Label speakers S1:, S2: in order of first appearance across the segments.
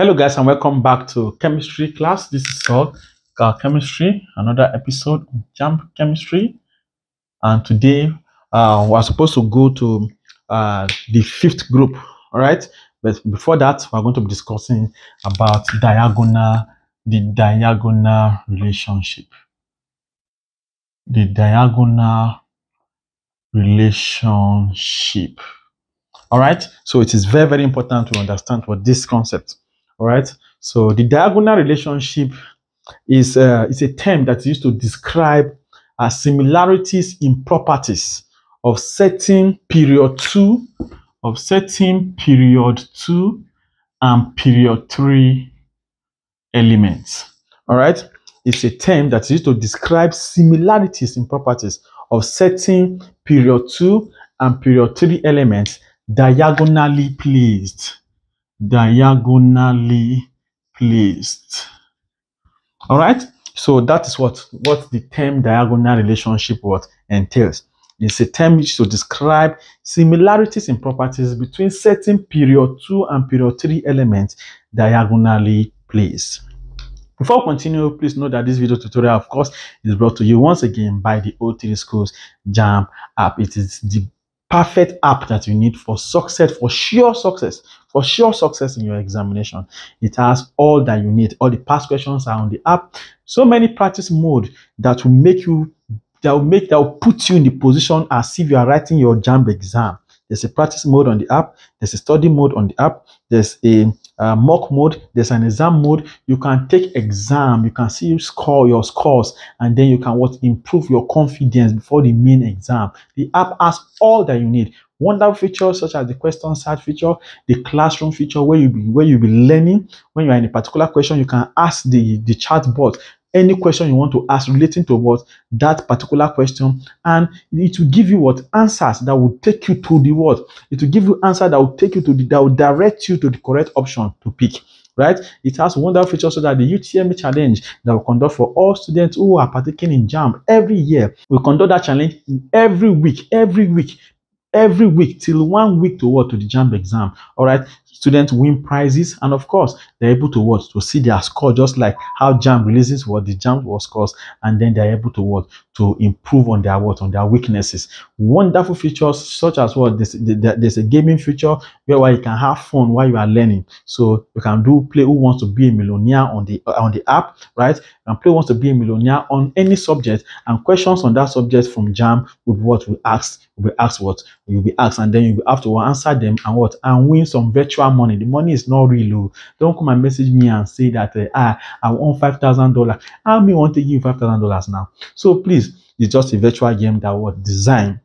S1: Hello, guys, and welcome back to chemistry class. This is called chemistry, another episode of JAMB Chemistry. And today, uh, we're supposed to go to uh, the fifth group. All right, but before that, we're going to be discussing about diagonal, the diagonal relationship, the diagonal relationship. All right, so it is very, very important to understand what this concept. All right, so the diagonal relationship is uh, is a term that's used to describe uh, similarities in properties of certain period two, of certain period two, and period three elements. All right, it's a term that's used to describe similarities in properties of certain period two and period three elements diagonally placed. Diagonally placed. All right. So that is what what the term diagonal relationship what entails. It's a term used to describe similarities in properties between certain period two and period three elements diagonally placed. Before we continue, please note that this video tutorial, of course, is brought to you once again by the O3 Schools JAMB app. It is the perfect app that you need for success, for sure success, for sure success in your examination. It has all that you need. All the past questions are on the app. So many practice mode that will make you, that will make, that will put you in the position as if you are writing your JAMB exam. There's a practice mode on the app. There's a study mode on the app. There's a uh, mock mode. There's an exam mode. You can take exam. You can see you score your scores, and then you can what improve your confidence before the main exam. The app has all that you need. Wonderful features such as the question search feature, the classroom feature where you be where you be learning. When you are in a particular question, you can ask the the chat bot any question you want to ask relating to what that particular question and it will give you what answers that will take you to the what? It will give you answer that will take you to the that will direct you to the correct option to pick right? It has wonderful features so that the utme challenge that we conduct for all students who are partaking in JAMB every year we conduct that challenge every week every week every week till one week to what? To the JAMB exam all right students win prizes and of course they're able to what? To see their score just like how JAMB releases what the JAMB was scores and then they're able to what? To improve on their what? On their weaknesses. Wonderful features such as what? There's, there's a gaming feature where you can have fun while you are learning. So you can do play who wants to be a millionaire on the uh, on the app right? And play wants to be a millionaire on any subject and questions on that subject from JAMB will be what? We ask will be asked what? You'll be asked and then you have to answer them and what? And win some virtual money the money is not real oh. don't come and message me and say that uh, ah i want five thousand dollars i me want to give you five thousand dollars now so please it's just a virtual game that was designed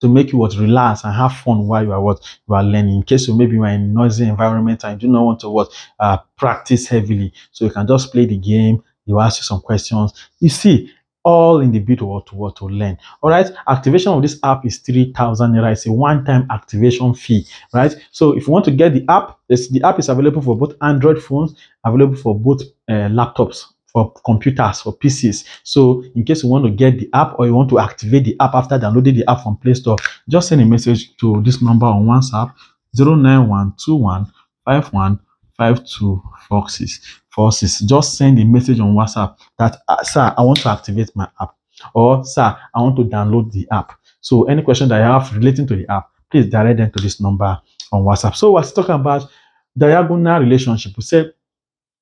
S1: to make you what relax and have fun while you are what you are learning. In case you maybe you are in noisy environment and you do not want to what uh, practice heavily, so you can just play the game. You ask you some questions. You see, all in the bid or to what to learn. All right, activation of this app is 3000 naira. It's a one-time activation fee, right? So if you want to get the app, the app is available for both Android phones, available for both uh, laptops, for computers, for PCs. So in case you want to get the app or you want to activate the app after downloading the app from Play Store, just send a message to this number on WhatsApp 09121 515246. Just send a message on WhatsApp that, uh, sir, I want to activate my app. Or, sir, I want to download the app. So any question that you have relating to the app, please direct them to this number on WhatsApp. So we're talking about diagonal relationship. We said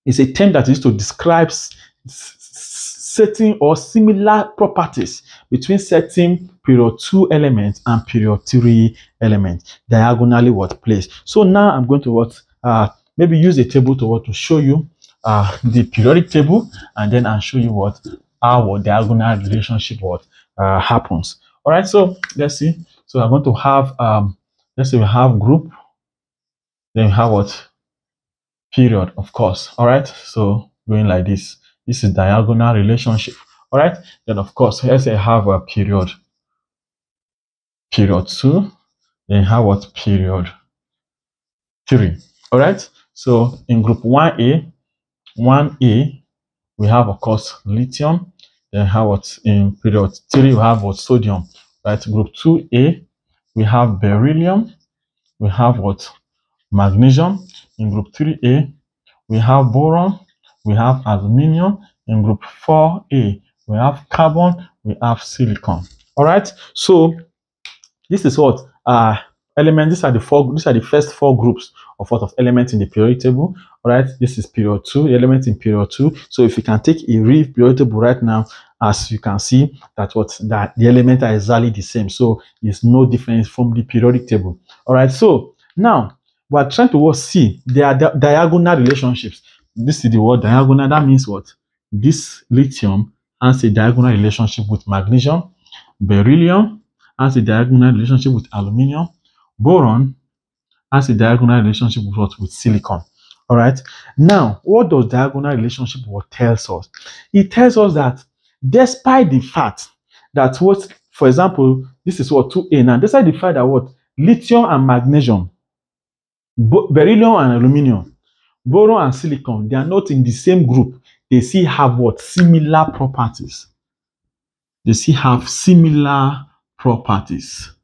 S1: it's a term that is to describe certain or similar properties between certain period 2 elements and period 3 elements diagonally what place so now i'm going to what uh maybe use a table to what to show you uh the periodic table and then i'll show you what our diagonal relationship what uh happens. All right so let's see. So i'm going to have um let's say we have group then we have what? Period of course. All right so going like this. This is diagonal relationship. All right then of course let's say I have a period. Period two then have what? Period three. All right so in group 1a 1a we have of course lithium then have what in period three we have what sodium right group 2a we have beryllium we have what magnesium in group 3a we have boron, we have aluminium. In group 4A, we have carbon, we have silicon. All right. So this is what uh elements. These are the four. These are the first four groups of what of elements in the periodic table. All right. This is period two. The element in period two. So if you can take a real periodic table right now, as you can see that what that the elements are exactly the same. So there's no difference from the periodic table. All right. So now we're trying to see their di diagonal relationships. This is the word diagonal. That means what? This lithium has a diagonal relationship with magnesium. Beryllium has a diagonal relationship with aluminium. Boron has a diagonal relationship with what? With silicon. All right. Now, what does diagonal relationship what tells us? It tells us that despite the fact that what, for example, this is what 2A now, despite the fact that what lithium and magnesium, beryllium and aluminium, boron and silicon, they are not in the same group. They still have what? Similar properties. They still have similar properties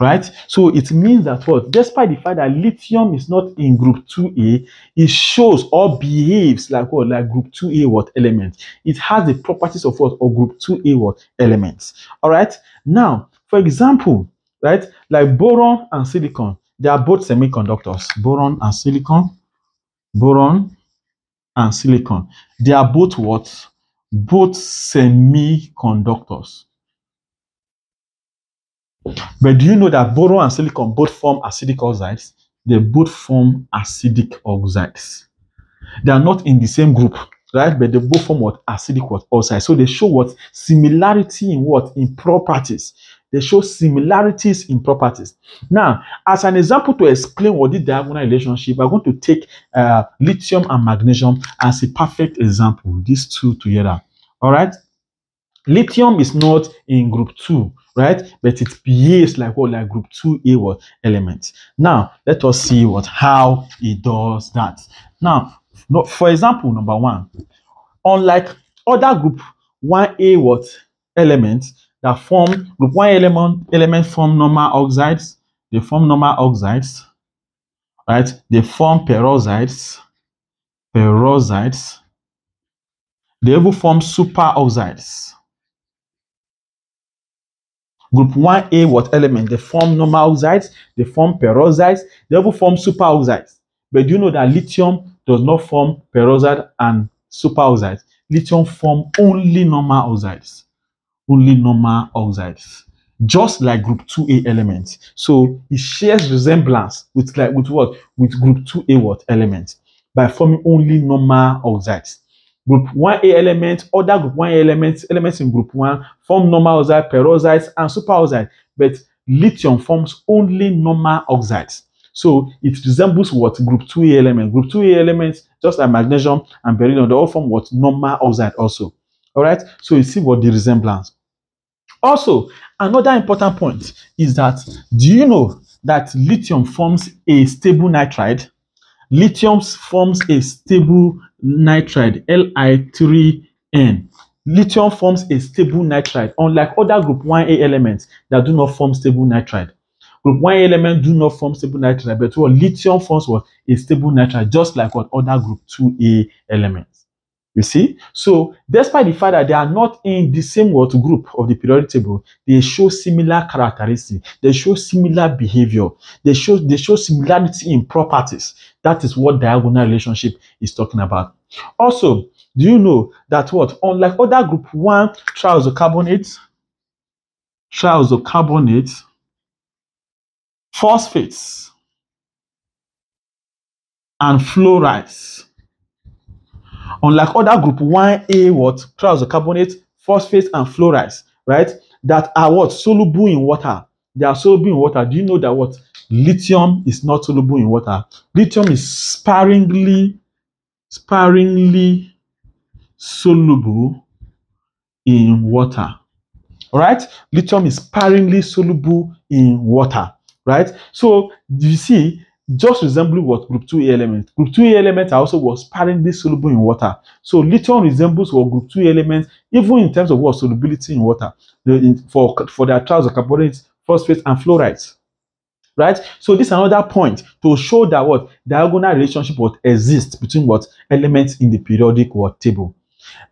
S1: right? So it means that what, despite the fact that lithium is not in group 2A, it shows or behaves like what, like group 2A what element. It has the properties of what, or group 2A what elements. All right. Now, for example, right, like boron and silicon, they are both semiconductors. Boron and silicon, boron and silicon, they are both what? Both semiconductors. But do you know that boron and silicon both form acidic oxides? They both form acidic oxides. They are not in the same group, right? But they both form what acidic what oxides. So they show what similarity in what in properties. They show similarities in properties. Now, as an example to explain what the diagonal relationship, I'm going to take uh, lithium and magnesium as a perfect example. These two together. All right. Lithium is not in group two right? But it behaves like what, like group 2A what element. Now, let us see what how it does that. Now, for example, number one, unlike other group 1A what elements that form group 1 element element form normal oxides, they form normal oxides, right? They form peroxides, peroxides. They even form super oxides Group 1A, what element? They form normal oxides, they form peroxides, they even form superoxides. But do you know that lithium does not form peroxide and superoxides? Lithium form only normal oxides. Only normal oxides. Just like group 2A elements. So it shares resemblance with like with what? With group 2A what elements by forming only normal oxides. Group 1A elements, other group 1A elements, elements in group 1 form normal oxide, peroxides, and superoxide. But lithium forms only normal oxides. So it resembles what group 2A element. Group 2A elements, just like magnesium and beryllium, they all form what normal oxide also. All right. So you see what the resemblance. Also, another important point is that do you know that lithium forms a stable nitride? Lithium forms a stable nitride, Li3N. Lithium forms a stable nitride, unlike other group 1A elements that do not form stable nitride. Group 1A elements do not form stable nitride, but what lithium forms what a stable nitride, just like what other group 2A elements. You see? So, despite the fact that they are not in the same group of the periodic table, they show similar characteristics. They show similar behavior. They show they show similarity in properties. That is what diagonal relationship is talking about. Also, do you know that what unlike other group 1 trioxocarbonate, trioxocarbonate, phosphates, and fluorides Unlike other group 1A what trioxocarbonate, phosphates, and fluorides, right? That are what soluble in water. They are soluble in water. Do you know that what lithium is not soluble in water? Lithium is sparingly, sparingly soluble in water. All right, lithium is sparingly soluble in water. Right. So you see, just resembling what group 2A elements. Group 2A elements are also was sparingly soluble in water. So lithium resembles what group 2 elements, even in terms of what solubility in water, the, in, for, for their trioxocarbonates, phosphates, and fluorides. right? So this is another point to show that what diagonal relationship what exists between what elements in the periodic what table.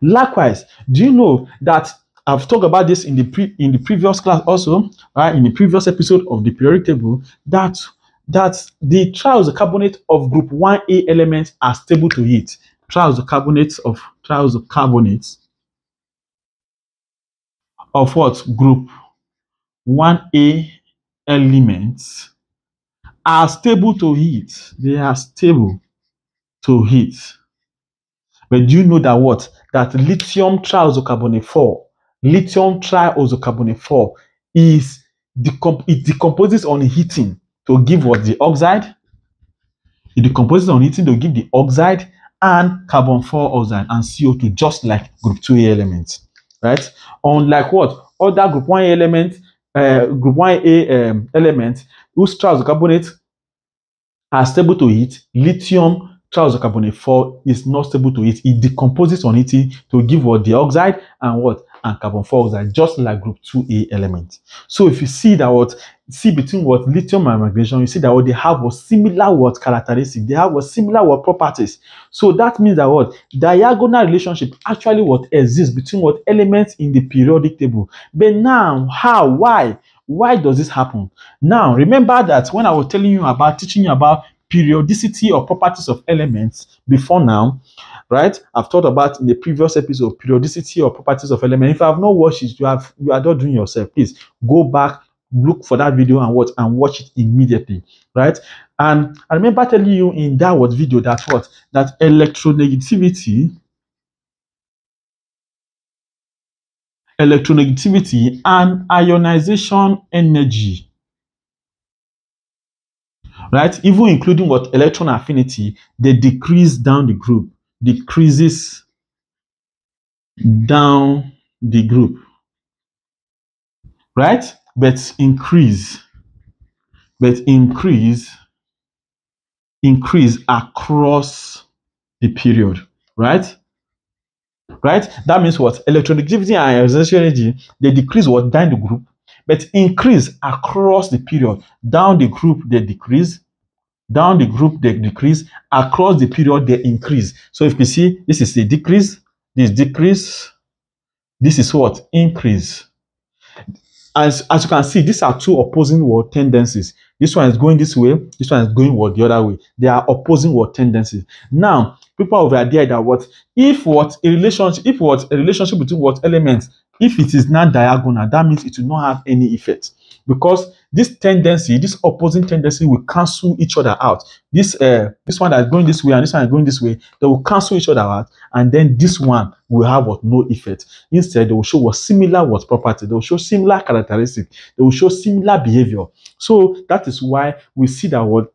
S1: Likewise, do you know that I've talked about this in the pre in the previous class also, right? In the previous episode of the periodic table, that that the trioxocarbonate of group 1A elements are stable to heat. Trioxocarbonates of trioxocarbonates of what group 1A elements are stable to heat. They are stable to heat. But do you know that what? That lithium trioxocarbonate 4, lithium trioxocarbonate 4 is decomp it decomposes on heating to give what the oxide. It decomposes on heating to give the oxide and carbon 4 oxide and CO2 just like group 2A elements, right? Unlike what? Other group 1A elements, uh, group 1A um, elements whose trioxocarbonate are stable to heat, lithium trioxocarbonate 4 is not stable to heat. It decomposes on heating to give what the oxide and what and carbon 4 oxide, just like group 2A element. So if you see that what see between what lithium and magnesium, you see that what they have what similar what characteristics, they have what similar what properties. So that means that what diagonal relationship actually what exists between what elements in the periodic table. But now, how, why? Why does this happen? Now, remember that when I was telling you about teaching you about periodicity or properties of elements before now, right? I've talked about in the previous episode periodicity or properties of elements. If you have not watched it, you have you are not doing yourself. Please go back, look for that video and watch and watch it immediately, right? And I remember telling you in that what video that what that electronegativity electronegativity and ionization energy right even including what electron affinity they decrease down the group decreases down the group right? But increase but increase increase across the period right? Right? That means what? Electronegativity and ionization energy they decrease what? Down the group. But increase across the period. Down the group they decrease down the group they decrease. Across the period they increase. So if you see this is a decrease this decrease this is what? Increase. As as you can see these are two opposing word tendencies. This one is going this way this one is going what the other way. They are opposing word tendencies. Now people have the idea that what if what a relationship if what a relationship between what elements if it is not diagonal that means it will not have any effect. Because this tendency this opposing tendency will cancel each other out. This uh this one that is going this way and this one is going this way they will cancel each other out and then this one will have what no effect. Instead they will show what similar what property they will show similar characteristic they will show similar behavior. So that is why we see that what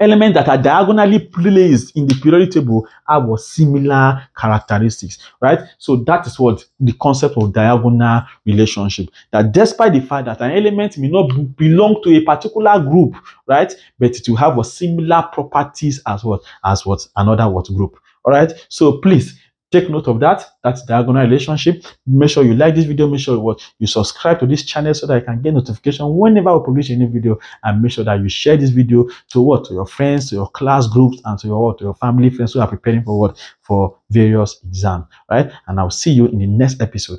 S1: elements that are diagonally placed in the periodic table have what similar characteristics, right? So that is what the concept of diagonal relationship. That despite the fact that an element may not be- belong to a particular group, right, but it will have what similar properties as what as what another what group. All right. So please take note of that. That's diagonal relationship. Make sure you like this video. Make sure what you subscribe to this channel so that you can get notification whenever we publish a new video. And make sure that you share this video to what to your friends, to your class groups, and to your to your family friends who are preparing for what for various exams. Right. And I'll see you in the next episode.